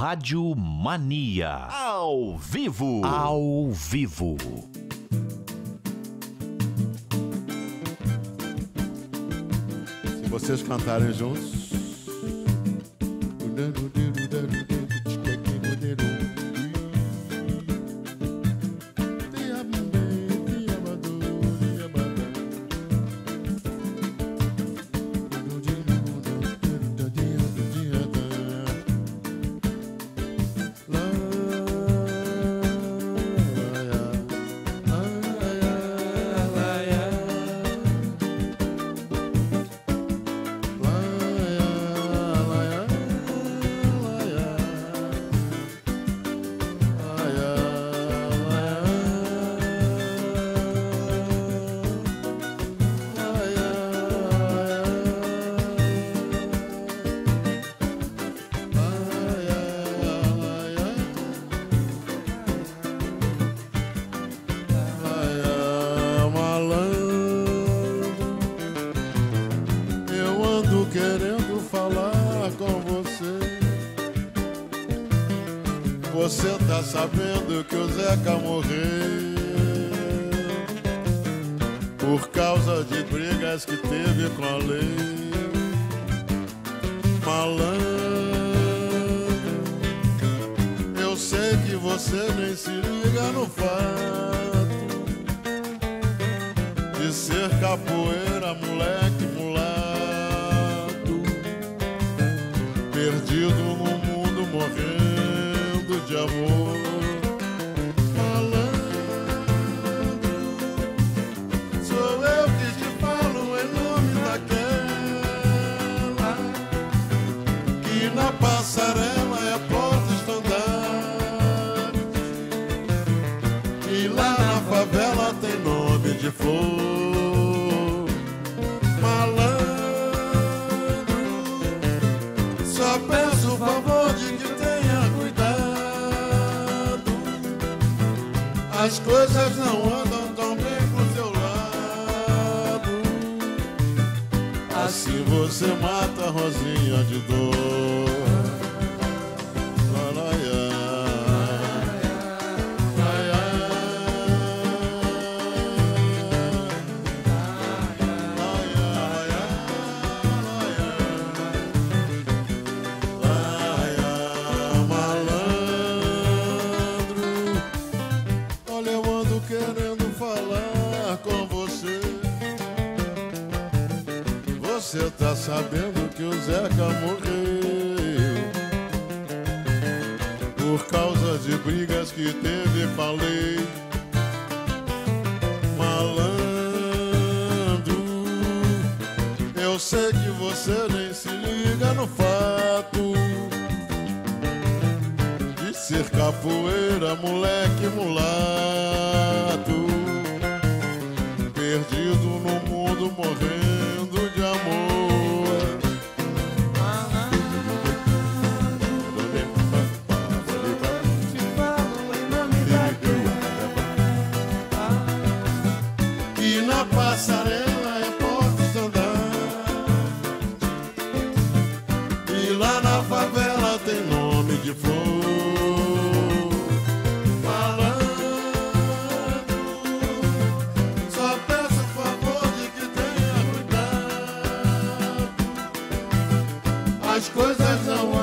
Rádio Mania. Ao vivo. Ao vivo. Se vocês cantarem juntos. Você tá sabendo que o Zeca morreu por causa de brigas que teve com a lei. Malandro, eu sei que você nem se liga no fato de ser capoeira, moleque que na passarela é porta-estandarte. E lá na favela tem nome de flor. Malandro, só peço o favor de que tenha cuidado. As coisas não andam Assim você mata a Rosinha de dor. Você tá sabendo que o Zeca morreu por causa de brigas que teve, falei. Malandro, eu sei que você nem se liga no fato de ser capoeira, moleque mulato, As coisas não